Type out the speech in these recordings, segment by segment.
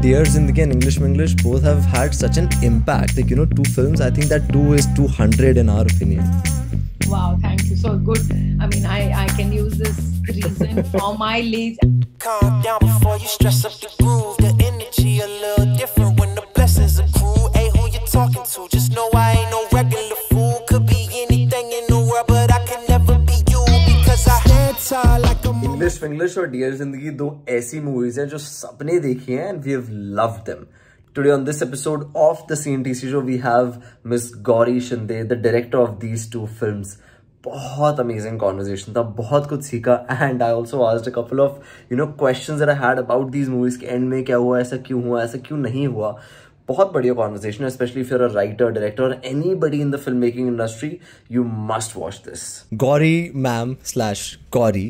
Dear Zindagi and English Vinglish both have had such an impact. Like, you know, two films, I think that two is 200 in our opinion. Wow, thank you. So good. I mean, I, I can use this reason for my lazy. Calm down before you stress up the groove. The energy a English English और Dear Zindagi दो ऐसी movies हैं जो सबने देखी हैं and we have loved them Today on this episode of the CNTC show, we have Miss Gauri Shinde, the director of these two films. बहुत amazing conversation था बहुत कुछ सीखा and I also asked a couple of you know questions that I had about these movies के end में क्या हुआ ऐसा क्यों हुआ ऐसा क्यों नहीं हुआ. बहुत बढ़िया कॉन्वर्जेशन है specially if you're a writer director anybody in the film making industry you must watch this Gauri ma'am slash Gauri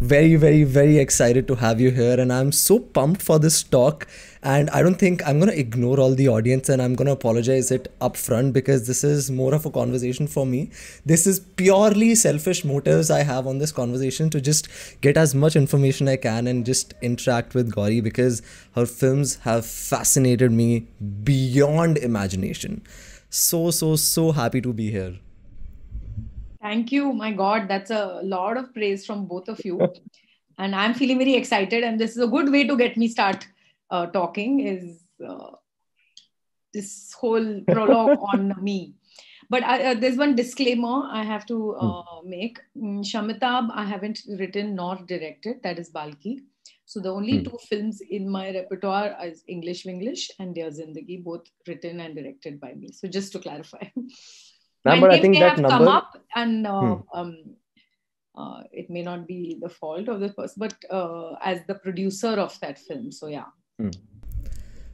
very very very excited to have you here and i'm so pumped for this talk and i don't think i'm going to ignore all the audience and i'm going to apologize it up front because this is more of a conversation for me. This is purely selfish motives i have on this conversation to just get as much information i can and just interact with gauri because her films have fascinated me beyond imagination. So so so happy to be here Thank you. My God, that's a lot of praise from both of you. and I'm feeling very excited. And this is a good way to get me start uh, talking is uh, this whole prologue on me. But I, uh, there's one disclaimer I have to uh, make. Mm, Shamitabh, I haven't written nor directed. That is Balki. So the only two films in my repertoire is English Vinglish and Dear Zindagi, both written and directed by me. So just to clarify. Ma'am, but I think that have come number- up and uh, Hmm. um, uh, it may not be the fault of the person, but uh, as the producer of that film. So yeah.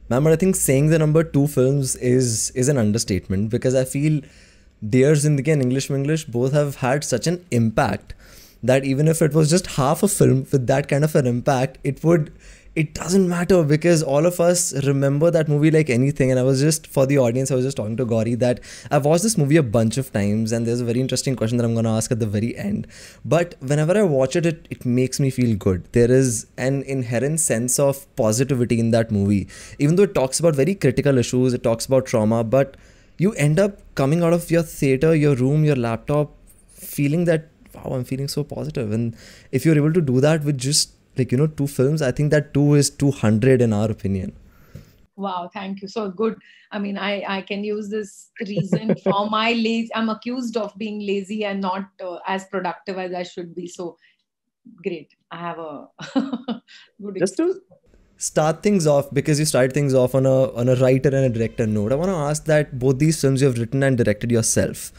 Ma'am, but I think saying the number two films is is an understatement because I feel Dear Zindagi and English Vinglish both have had such an impact that even if it was just half a film with that kind of an impact, it would it doesn't matter because all of us remember that movie like anything. And I was just for the audience, I was just talking to Gauri that I've watched this movie a bunch of times, and there's a very interesting question that I'm gonna ask at the very end. But whenever I watch it, it, it makes me feel good. There is an inherent sense of positivity in that movie. Even though it talks about very critical issues, it talks about trauma, but you end up coming out of your theater, your room, your laptop, feeling that wow, I'm feeling so positive. And if you're able to do that with just like you know two films, I think that two is 200 in our opinion. Wow, thank you. So good. I mean, I, I can use this reason for my lazy. I'm accused of being lazy and not uh, as productive as I should be. So great. I have a good Just to start things off because you started things off on a on a writer and a director note. I want to ask that both these films you have written and directed yourself.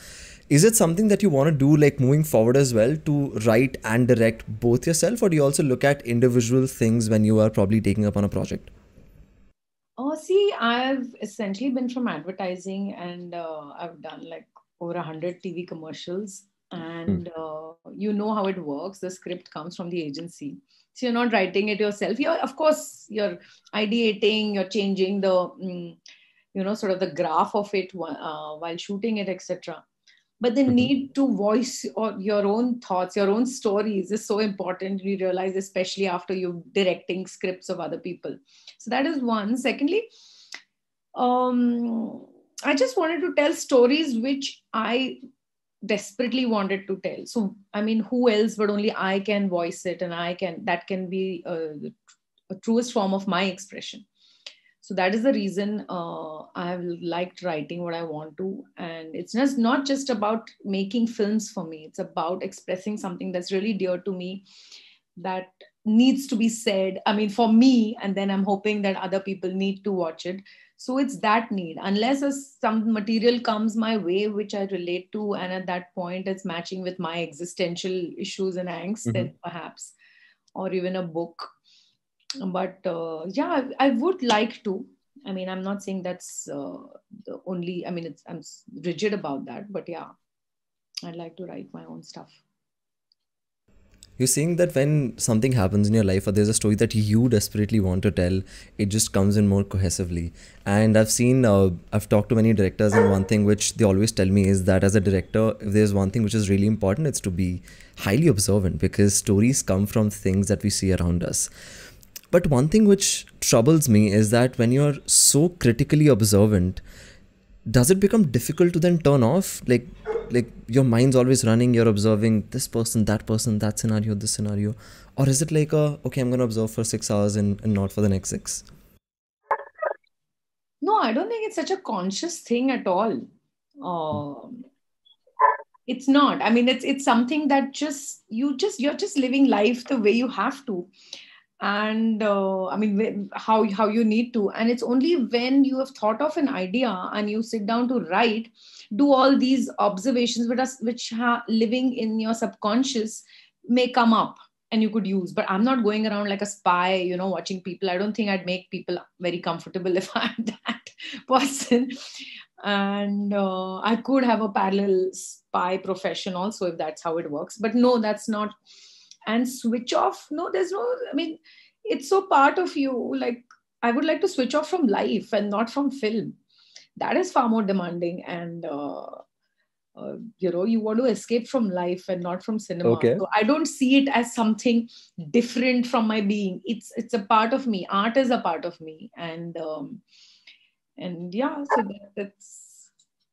Is it something that you want to do like moving forward as well to write and direct both yourself, or do you also look at individual things when you are probably taking up on a project? Oh, see, I've essentially been from advertising and uh, I've done like over a hundred TV commercials. And uh, you know how it works. The script comes from the agency, so you're not writing it yourself. You're, of course, you're ideating, you're changing the, mm, you know, sort of the graph of it uh, while shooting it, etc. But the need to voice or your own thoughts, your own stories is so important. We realize, especially after you're directing scripts of other people. So that is one. Secondly, um, I just wanted to tell stories which I desperately wanted to tell. So, I mean, who else but only I can voice it, and I can that can be uh, the truest form of my expression. So that is the reason uh, I have liked writing what I want to, and it's just not just about making films for me. It's about expressing something that's really dear to me, that needs to be said. I mean, for me, and then I'm hoping that other people need to watch it. So it's that need. Unless some material comes my way which I relate to, and at that point it's matching with my existential issues and angst, then perhaps, or even a book. But uh, yeah, I, I would like to. I mean, I'm not saying that's uh, the only. I mean, it's I'm rigid about that, but yeah, I'd like to write my own stuff. You're saying that when something happens in your life or there's a story that you desperately want to tell, it just comes in more cohesively. And I've seen, uh, I've talked to many directors, and one thing which they always tell me is that as a director, if there's one thing which is really important, it's to be highly observant because stories come from things that we see around us. But one thing which troubles me is that when you're so critically observant, does it become difficult to then turn off? Like, like your mind's always running. You're observing this person, that person, that scenario, this scenario, or is it like a okay, I'm gonna observe for six hours and, and not for the next six? No, I don't think it's such a conscious thing at all. Um, it's not. I mean, it's it's something that just you just you're just living life the way you have to and uh, i mean how how you need to. And it's only when you have thought of an idea and you sit down to write do all these observations which are which are living in your subconscious may come up and you could use. But i'm not going around like a spy you know watching people. I don't think i'd make people very comfortable if i'm that person. And uh, i could have a parallel spy profession also if that's how it works. But no that's not and switch off. No there's no i mean it's so part of you. Like i would like to switch off from life and not from film. That is far more demanding. And uh, uh, you know you want to escape from life and not from cinema. Okay. so i don't see it as something different from my being. It's it's a part of me. Art is a part of me. And um, and yeah so that, that's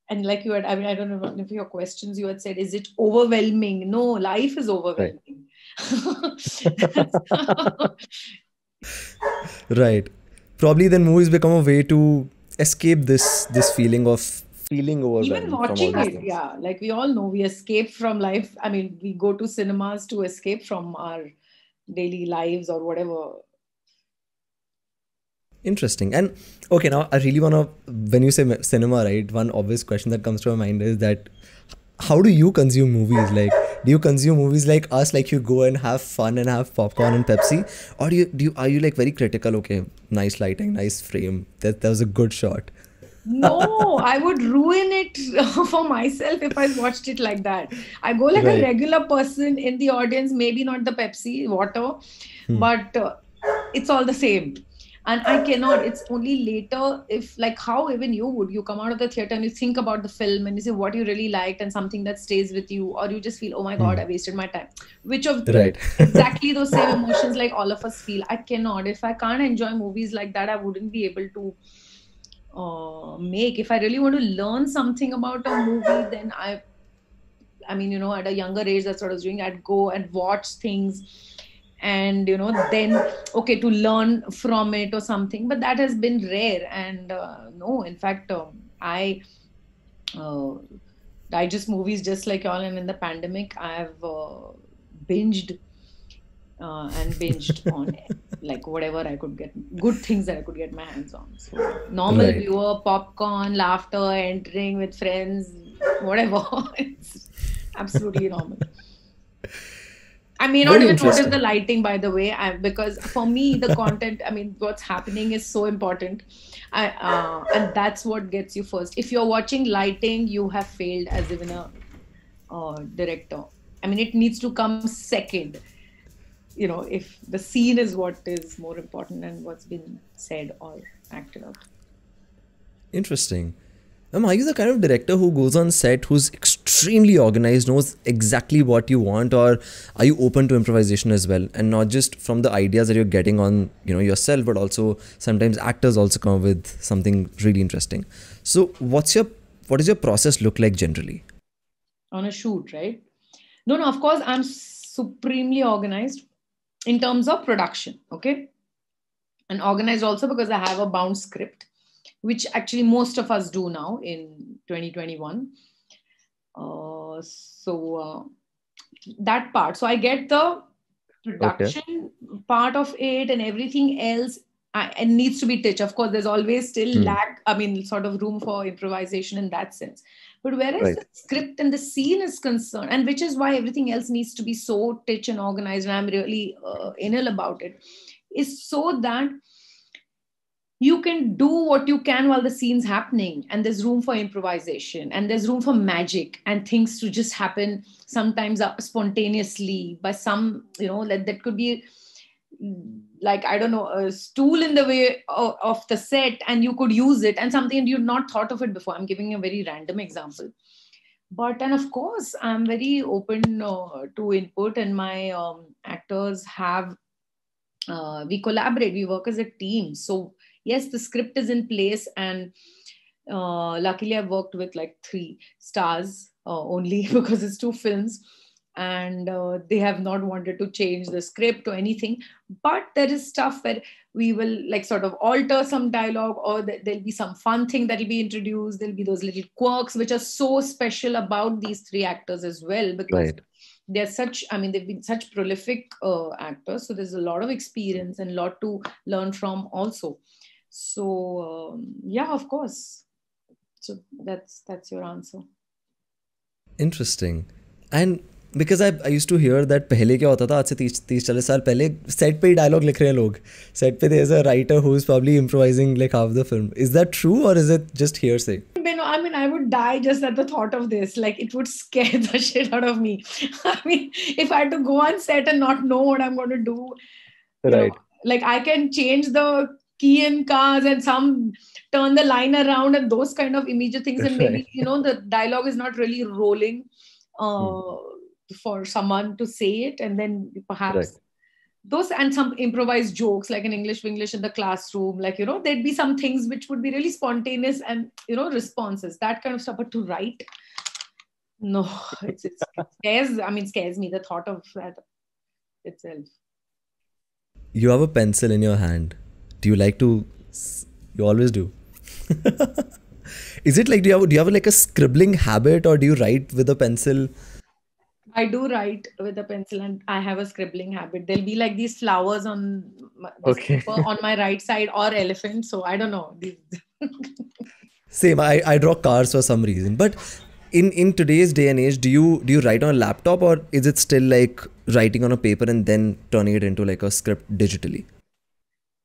and like you had i mean i don't know if your questions you had said is it overwhelming? No life is overwhelming. right. right probably then movies become a way to escape this this feeling of feeling overwhelmed even watching it things. yeah like we all know we escape from life i mean we go to cinemas to escape from our daily lives or whatever Interesting. And okay, now I really want to, when you say cinema, right, one obvious question that comes to my mind is that how do you consume movies? Like, do you consume movies like us, like you go and have fun and have popcorn and Pepsi? Or do you, do you, are you like very critical? Okay, nice lighting, nice frame. That, that was a good shot. no, I would ruin it for myself if I watched it like that. I go like right. a regular person in the audience, maybe not the Pepsi, water, hmm. but uh, it's all the same and i cannot it's only later if like how even you would you come out of the theater and you think about the film and you say what you really liked and something that stays with you or you just feel oh my god mm. i wasted my time. Which of right. exactly those same emotions like all of us feel. I cannot. If i can't enjoy movies like that i wouldn't be able to uh, make. If i really want to learn something about a movie then i i mean you know at a younger age that's what i was doing. I'd go and watch things and you know then okay to learn from it or something but that has been rare. And uh, no in fact um, i uh, digest movies just like y'all and in the pandemic i've uh, binged uh, and binged on like whatever i could get good things that i could get my hands on. So normal right. viewer popcorn laughter entering with friends whatever. It's absolutely normal I may not even notice the lighting, by the way, I, because for me, the content, I mean, what's happening is so important. I, uh, and that's what gets you first. If you're watching lighting, you have failed as even a uh, director. I mean, it needs to come second. You know, if the scene is what is more important and what's been said or acted out. Interesting. Um, are you the kind of director who goes on set who's extremely organized, knows exactly what you want, or are you open to improvisation as well, and not just from the ideas that you're getting on, you know, yourself, but also sometimes actors also come up with something really interesting. So, what's your what does your process look like generally? On a shoot, right? No, no. Of course, I'm supremely organized in terms of production. Okay, and organized also because I have a bound script which actually most of us do now in 2021. Uh, so uh, that part. So I get the production okay. part of it and everything else. I, it needs to be touched. Of course, there's always still hmm. lack. I mean, sort of room for improvisation in that sense. But whereas right. the script and the scene is concerned, and which is why everything else needs to be so titch and organized, and I'm really uh, anal about it, is so that you can do what you can while the scene's happening and there's room for improvisation and there's room for magic and things to just happen sometimes spontaneously by some you know that, that could be like i don't know a stool in the way of, of the set and you could use it and something you've not thought of it before. I'm giving a very random example. But and of course i'm very open uh, to input and my um, actors have uh, we collaborate we work as a team. So yes the script is in place and uh, luckily i've worked with like three stars uh, only because it's two films and uh, they have not wanted to change the script or anything. But there is stuff where we will like sort of alter some dialogue or th- there'll be some fun thing that'll be introduced. There'll be those little quirks which are so special about these three actors as well because Right. they're such i mean they've been such prolific uh, actors. So there's a lot of experience and a lot to learn from also so um, yeah of course so that's that's your answer Interesting. And because I, I used to hear that पहले क्या होता था आज से तीस तीस चालीस साल पहले सेट पे ही डायलॉग लिख रहे हैं लोग सेट पे there's a writer who's probably improvising like half the film is that true or is it just hearsay Ben, I mean, I would die just at the thought of this. Like, it would scare the shit out of me. I mean, if I had to go on set and not know what I'm going to do, you know, Right. like I can change the key in cars and some turn the line around and those kind of immediate things, and maybe Right. you know the dialogue is not really rolling uh, for someone to say it, and then perhaps Right. those and some improvised jokes like in english vinglish in the classroom like you know there'd be some things which would be really spontaneous and you know responses that kind of stuff but to write no it's, it's it scares i mean scares me the thought of that itself you have a pencil in your hand do you like to you always do is it like do you have do you have like a scribbling habit or do you write with a pencil i do write with a pencil and i have a scribbling habit there'll be like these flowers on my, Okay. paper on my right side or elephant so i don't know Same. I, I draw cars for some reason. But in in today's day and age, do you do you write on a laptop or is it still like writing on a paper and then turning it into like a script digitally?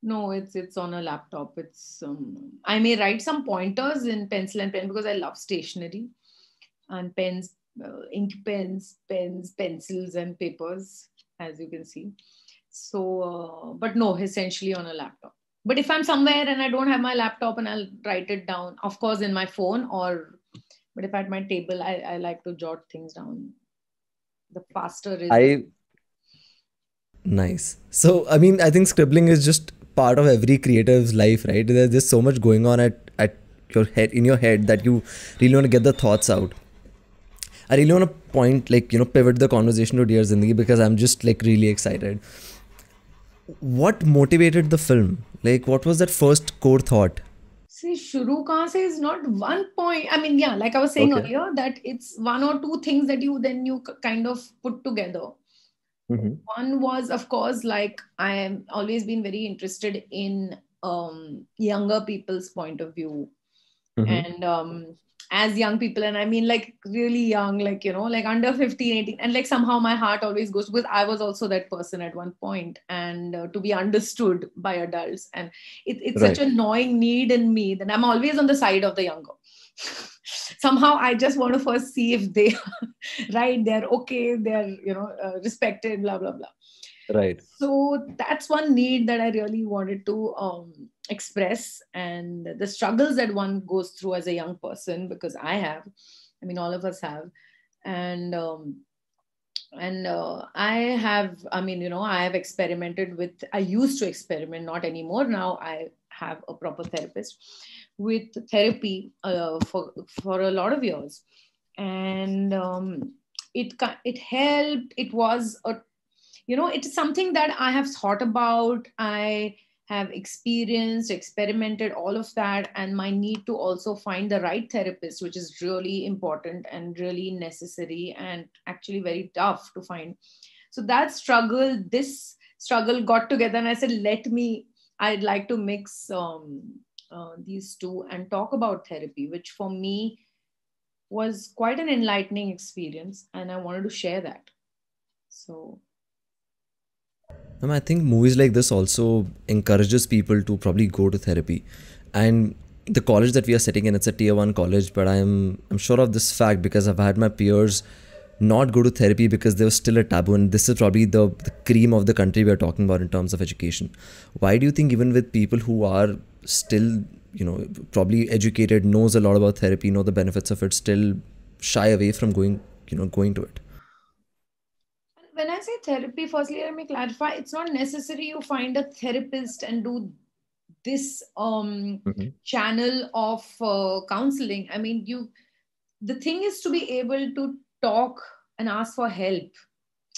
No, it's it's on a laptop. It's um, I may write some pointers in pencil and pen because I love stationery and pens, uh, ink pens, pens, pencils, and papers, as you can see. So, uh, but no, essentially on a laptop. But if I'm somewhere and I don't have my laptop and I'll write it down, of course, in my phone or, but if at my table, I, I like to jot things down. The faster is. I nice. So I mean, I think scribbling is just part of every creative's life, right? There's just so much going on at at your head in your head that you really want to get the thoughts out. I really want to point like you know pivot the conversation to Dear Zindagi because I'm just like really excited. What motivated the film? Like, what was that first core thought? See, shuru kahan se is not one point. I mean, yeah, like I was saying Okay. earlier, that it's one or two things that you then you kind of put together. One was, of course, like I am always been very interested in um, younger people's point of view, and um, as young people, and I mean like really young, like you know, like under 15, 18, and like somehow my heart always goes because I was also that person at one point, and uh, to be understood by adults, and it, it's such Right. a gnawing need in me that I'm always on the side of the younger. Somehow I just want to first see if they right, they're okay, they're you know uh, respected, blah blah blah. Right. So that's one need that I really wanted to um, express, and the struggles that one goes through as a young person because I have, I mean all of us have, and um, and uh, i have i mean you know i have experimented with i used to experiment not anymore now i have a proper therapist with therapy uh, for for a lot of years. And um, it it helped. It was a you know it's something that i have thought about. I have experienced experimented all of that and my need to also find the right therapist which is really important and really necessary and actually very tough to find. So that struggle this struggle got together and i said let me i'd like to mix um, uh, these two and talk about therapy which for me was quite an enlightening experience and i wanted to share that so Um, I think movies like this also encourages people to probably go to therapy. And the college that we are sitting in, it's a tier one college, but I'm I'm sure of this fact because I've had my peers not go to therapy because there was still a taboo. And this is probably the, the cream of the country we are talking about in terms of education. Why do you think even with people who are still, you know, probably educated, knows a lot about therapy, know the benefits of it, still shy away from going, you know, going to it? when I say therapy, firstly, let me clarify it's not necessary you find a therapist and do this um, Mhm. channel of uh, counseling. I mean, you, the thing is to be able to talk and ask for help,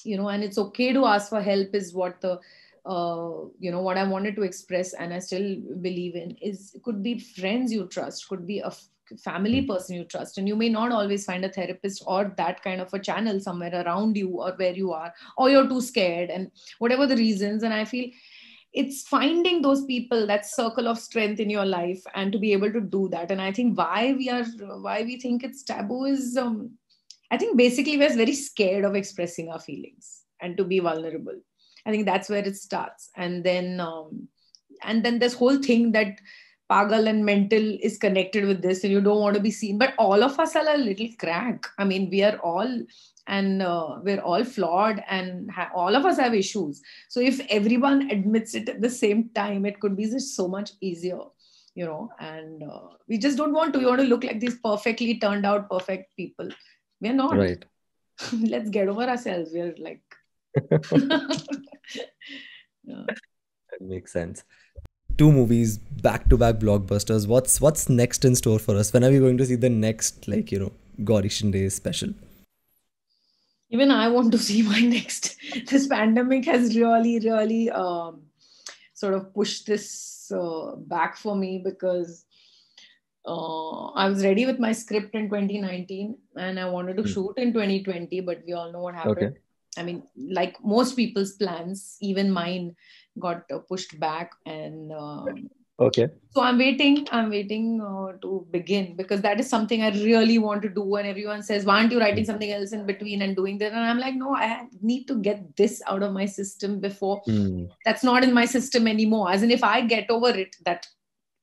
you know, and it's okay to ask for help, is what the uh, you know what i wanted to express and i still believe in is could be friends you trust could be a f- family person you trust. And you may not always find a therapist or that kind of a channel somewhere around you or where you are or you're too scared and whatever the reasons. And i feel it's finding those people that circle of strength in your life and to be able to do that. And i think why we are why we think it's taboo is um, i think basically we're very scared of expressing our feelings and to be vulnerable. I think that's where it starts. And then um, and then this whole thing that pagal and mental is connected with this and you don't want to be seen. But all of us are a little crack. I mean we are all and uh, we're all flawed and ha- all of us have issues. So if everyone admits it at the same time it could be just so much easier you know. And uh, we just don't want to we want to look like these perfectly turned out perfect people we're not Right. let's get over ourselves we're like yeah. That makes sense. Two movies, back-to-back blockbusters. What's what's next in store for us? When are we going to see the next, like, you know, Gauri Shinde special? even i want to see my next this pandemic has really really um, sort of pushed this uh, back for me because uh, i was ready with my script in 2019 and i wanted to Hmm. shoot in 2020 but we all know what happened Okay. i mean like most people's plans even mine got uh, pushed back and um, Okay. so i'm waiting i'm waiting uh, to begin because that is something i really want to do and everyone says why aren't you writing something else in between and doing that and i'm like no i need to get this out of my system before Hmm. that's not in my system anymore as in if i get over it that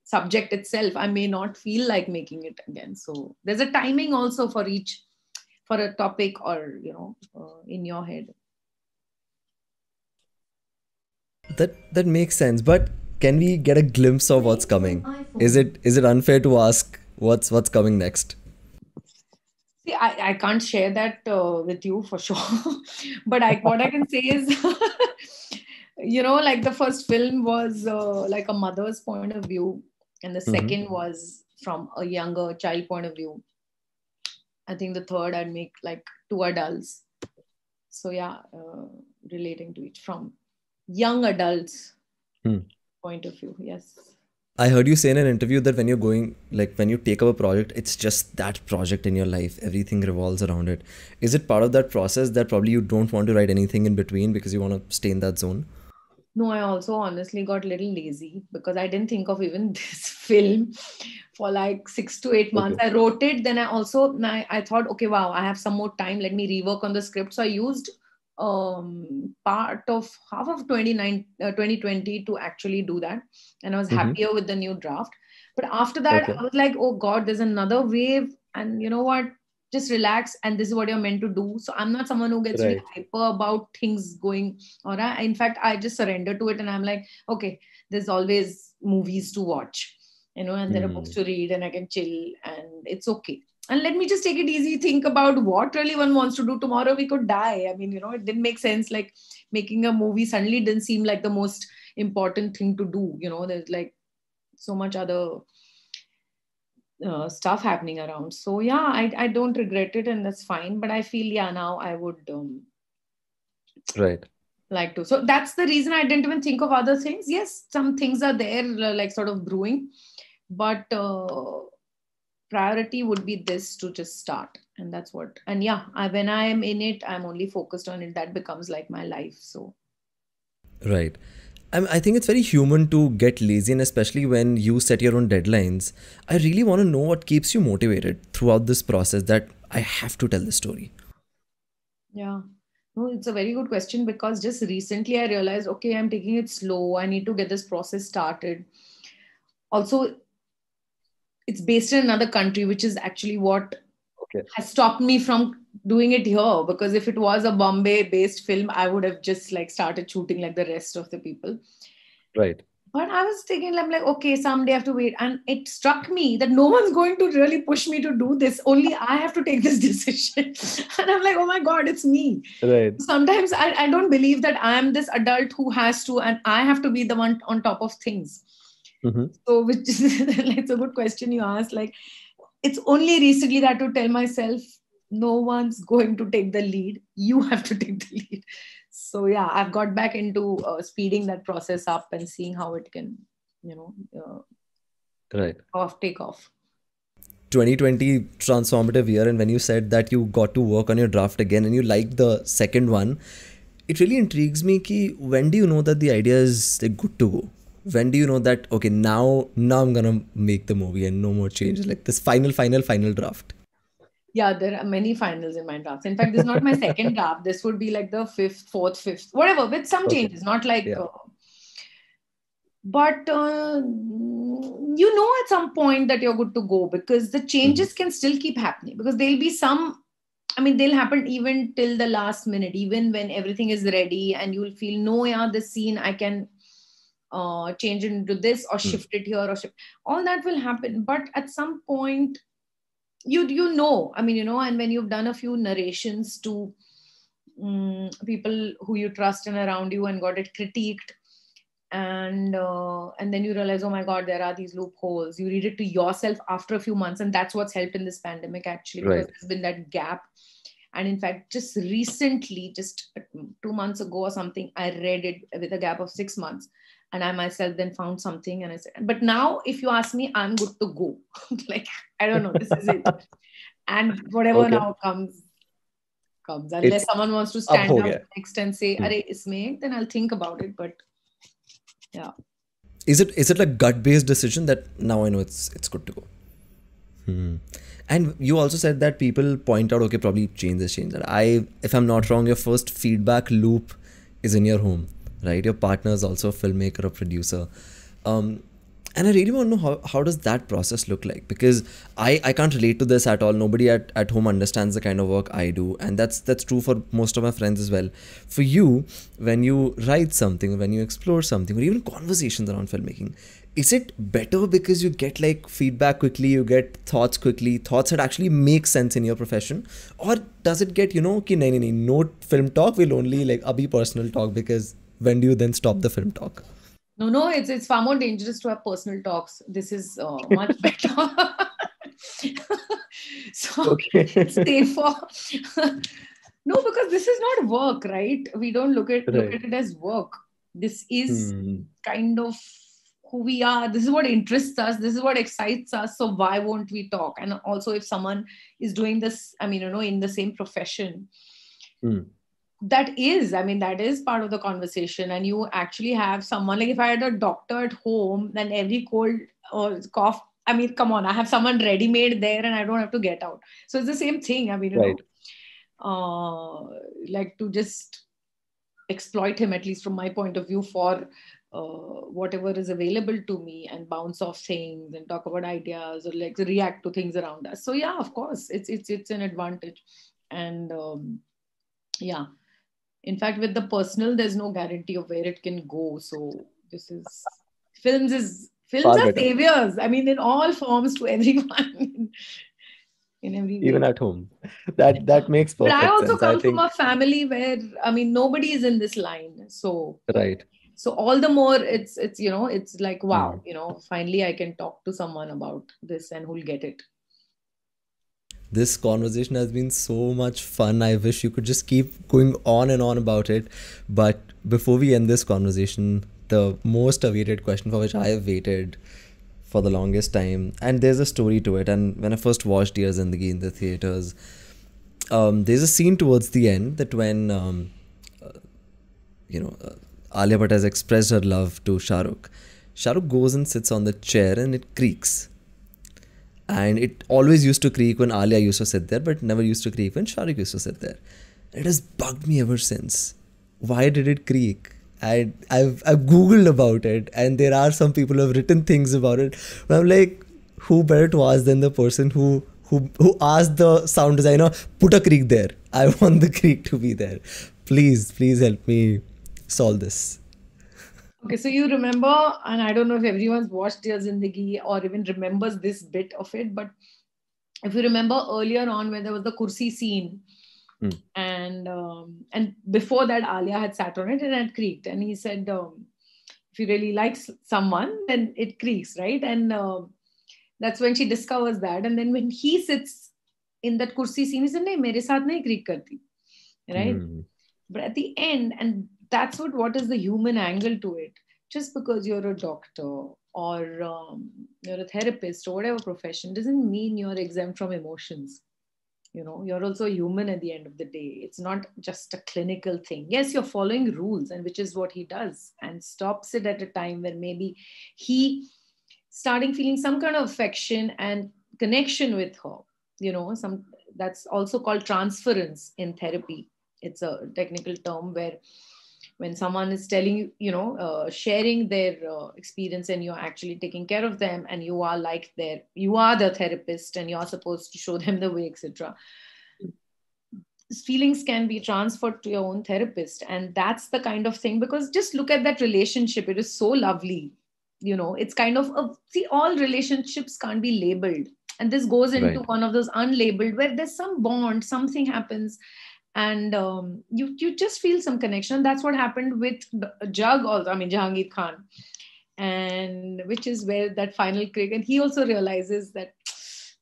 subject itself i may not feel like making it again so there's a timing also for each for a topic or you know uh, in your head That that makes sense. But can we get a glimpse of what's coming? Is it is it unfair to ask what's what's coming next? See, I, I can't share that uh, with you for sure. but I, what I can say is, you know, like the first film was uh, like a mother's point of view, and the Mhm. 2nd was from a younger child point of view. I think the third I'd make like two adults. So yeah, uh, relating to each from young adults Hmm. point of view. Yes. I heard you say in an interview that when you're going, like when you take up a project, it's just that project in your life. Everything revolves around it. Is it part of that process that probably you don't want to write anything in between because you want to stay in that zone? No, I also honestly got a little lazy because I didn't think of even this film for like six to eight months. I wrote it, then I also I, I thought, okay, wow, I have some more time. Let me rework on the script. So I used um part of half of 29 uh, 2020 to actually do that and i was Mhm. happier with the new draft but after that Okay. i was like oh god there's another wave and you know what just relax and this is what you're meant to do. So i'm not someone who gets really hyper about things going or I, in fact i just surrender to it and i'm like okay there's always movies to watch you know and there are Hmm. books to read and i can chill and it's okay. And let me just take it easy. Think about what really one wants to do. Tomorrow we could die. I mean you know it didn't make sense like making a movie suddenly didn't seem like the most important thing to do you know there's like so much other uh, stuff happening around. So yeah I, I don't regret it and that's fine but i feel yeah now i would um, Right. like to. So that's the reason i didn't even think of other things. Yes some things are there uh, like sort of brewing but uh, priority would be this to just start. And that's what and yeah I, when i am in it i'm only focused on it. That becomes like my life so. Right. I'm, think it's very human to get lazy, and especially when you set your own deadlines. I really want to know what keeps you motivated throughout this process that I have to tell the story. Yeah. No, it's a very good question because just recently I realized, okay, I'm taking it slow. I need to get this process started. Also, it's based in another country, which is actually what Okay. has stopped me from doing it here. Because if it was a Bombay based film, I would have just like started shooting like the rest of the people. Right. but I was thinking, I'm like, okay, someday I have to wait. And it struck me that no one's going to really push me to do this. Only I have to take this decision. and I'm like, oh my God, it's me. Right. Sometimes I, I don't believe that I am this adult who has to, and I have to be the one on top of things. Mm-hmm. So, which is it's a good question you asked. Like, it's only recently that to tell myself, no one's going to take the lead. You have to take the lead. So yeah i've got back into uh, speeding that process up and seeing how it can you know uh, right. off take off. 2020 transformative year and when you said that you got to work on your draft again and you liked the second one it really intrigues me ki when do you know that the idea is like, good to go? When do you know that okay now now i'm gonna make the movie and no more changes like this final final final draft yeah, there are many finals in my drafts. In fact, this is not my second draft. This would be like the fifth, fourth, fifth, whatever, with some okay. changes, not like. Yeah. Uh, but uh, you know at some point that you're good to go because the changes mm-hmm. can still keep happening because there'll be some i mean they'll happen even till the last minute even when everything is ready and you'll feel no yeah the scene i can uh, change it into this or mm. shift it here or shift all that will happen but at some point you you know i mean you know and when you've done a few narrations to um, people who you trust and around you and got it critiqued and uh, and then you realize oh my god there are these loopholes. You read it to yourself after a few months and that's what's helped in this pandemic actually because right. there's been that gap. And in fact just recently just two months ago or something i read it with a gap of six months and i myself then found something and i said but now if you ask me i'm good to go. Like i don't know this is it. And whatever okay. now comes comes. Unless it's someone wants to stand up, up next and say hmm. isme then i'll think about it but yeah. Is it is it a gut based decision that now i know it's it's good to go? Hmm. and you also said that people point out okay probably change this change that. I if i'm not wrong your first feedback loop is in your home right? Your partner is also a filmmaker or producer. Um, and I really want to know how, how does that process look like because I, I can't relate to this at all. Nobody at, at home understands the kind of work I do, and that's that's true for most of my friends as well. For you, when you write something, when you explore something, or even conversations around filmmaking, is it better because you get like feedback quickly, you get thoughts quickly, thoughts that actually make sense in your profession, or does it get you know okay, no, no, no no film talk will only like abhi personal talk because when do you then stop the film talk? No, no, it's it's far more dangerous to have personal talks. This is uh, much better. so okay. for no, because this is not work, right? We don't look at right. look at it as work. This is hmm. kind of who we are. This is what interests us. This is what excites us. So why won't we talk? And also, if someone is doing this, I mean, you know, in the same profession, hmm that is i mean that is part of the conversation. And you actually have someone like if i had a doctor at home then every cold or cough i mean come on i have someone ready made there and i don't have to get out. So it's the same thing. I mean you right. know uh, like to just exploit him at least from my point of view for uh, whatever is available to me and bounce off things and talk about ideas or like react to things around us. So yeah of course it's it's it's an advantage. And um, yeah in fact with the personal there's no guarantee of where it can go. So this is films is films Far are better. saviors. I mean in all forms to everyone. In every even at home. That that makes perfect but i also sense. come I from a family where i mean nobody is in this line. So right. so all the more it's it's you know it's like wow mm. you know finally i can talk to someone about this and who'll get it this conversation has been so much fun. I wish you could just keep going on and on about it. But before we end this conversation, the most awaited question for which I have waited for the longest time, and there's a story to it. And when I first watched Dear Zindagi in the theaters, um, there's a scene towards the end that when, um, uh, you know, uh, Alia Bhatt has expressed her love to Shahrukh, Shahrukh goes and sits on the chair and it creaks and it always used to creak when Alia used to sit there, but never used to creak when Shahrukh used to sit there. It has bugged me ever since. Why did it creak? I I've I've googled about it, and there are some people who have written things about it. But I'm like, who better to ask than the person who who who asked the sound designer put a creak there? I want the creak to be there. Please, please help me solve this Okay, so you remember, and I don't know if everyone's watched Dear Zindagi or even remembers this bit of it, but if you remember earlier on when there was the kursi scene, mm. and um, and before that Alia had sat on it and had creaked, and he said, um, if you really like someone, then it creaks, right? And um, that's when she discovers that, and then when he sits in that kursi scene, he said, "Nahi, mere saath nahi creak karti," right? Mm. But at the end, and that's what what is the human angle to it? Just because you're a doctor or um, you're a therapist or whatever profession doesn't mean you're exempt from emotions. You know you're also human at the end of the day. It's not just a clinical thing. Yes you're following rules and which is what he does and stops it at a time where maybe he starting feeling some kind of affection and connection with her. You know some that's also called transference in therapy. It's a technical term where when someone is telling you you know uh, sharing their uh, experience and you're actually taking care of them and you are like their you are the therapist and you're supposed to show them the way etc feelings can be transferred to your own therapist and that's the kind of thing because just look at that relationship. It is so lovely you know. It's kind of a see all relationships can't be labeled and this goes into Right. one of those unlabeled where there's some bond something happens and um, you you just feel some connection. That's what happened with jug also i mean jahangir khan. And which is where that final click and he also realizes that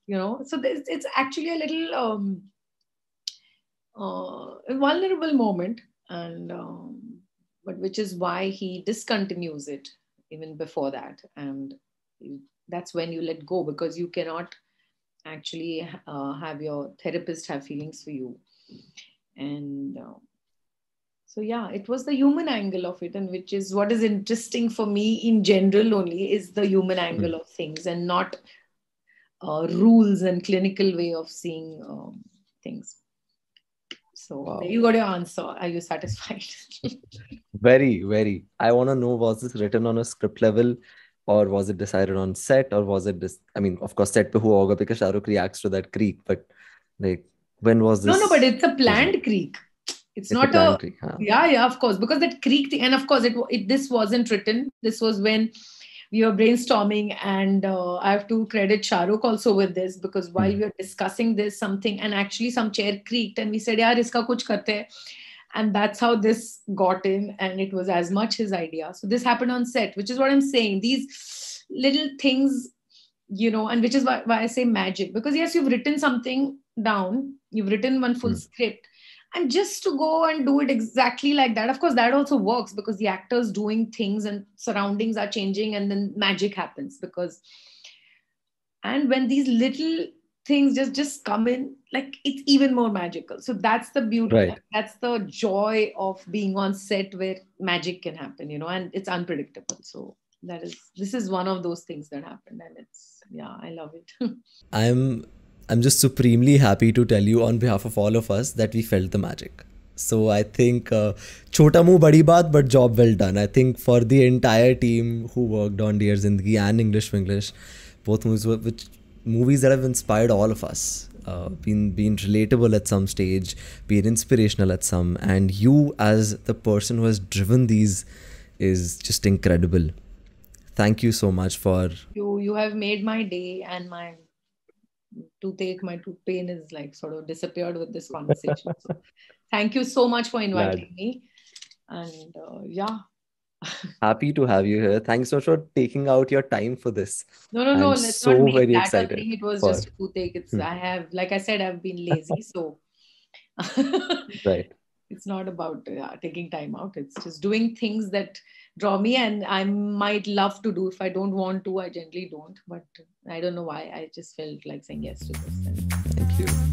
you know so there's, it's actually a little um, uh, vulnerable moment. And um, but which is why he discontinues it even before that. And that's when you let go because you cannot actually uh, have your therapist have feelings for you and uh, so yeah it was the human angle of it and which is what is interesting for me in general only is the human angle of things and not uh, rules and clinical way of seeing um, things so Wow. you got your answer are you satisfied Very, very. I want to know was this written on a script level or was it decided on set or was it this? I mean, of course, set pe hua hoga because Shahrukh reacts to that creek, but like, when was this? no no but it's a planned creek it's, It's not planned a creek, huh? yeah yeah of course because that creek and of course it, it this wasn't written this was when we were brainstorming and uh, i have to credit Shahrukh also with this because while Hmm. we were discussing this something and actually some chair creaked and we said yeah iska kuch karte hain." and that's how this got in and it was as much his idea so this happened on set which is what i'm saying these little things you know and which is why, why i say magic because yes you've written something down. You've written one full Hmm. script. And just to go and do it exactly like that of course that also works because the actors doing things and surroundings are changing and then magic happens because and when these little things just just come in like it's even more magical. So that's the beauty. Right. that's the joy of being on set where magic can happen you know and it's unpredictable. So that is this is one of those things that happened and it's yeah i love it. I'm I'm just supremely happy to tell you on behalf of all of us that we felt the magic. So I think uh, chota muh badi baat, but job well done. I think for the entire team who worked on Dear Zindagi and English Vinglish, both movies were which movies that have inspired all of us, uh, been been relatable at some stage, been inspirational at some, and you as the person who has driven these is just incredible. Thank you so much for you you have made my day and my toothache my tooth pain is like sort of disappeared with this conversation so thank you so much for inviting me and uh, yeah Happy to have you here. Thanks so much for taking out your time for this. no no no I'm let's so not very that excited it was for- just toothache it's Hmm. i have like i said i've been lazy so Right. It's not about uh, taking time out. It's just doing things that draw me and i might love to do. If i don't want to i generally don't but i don't know why. I just felt like saying yes to this. Thank you.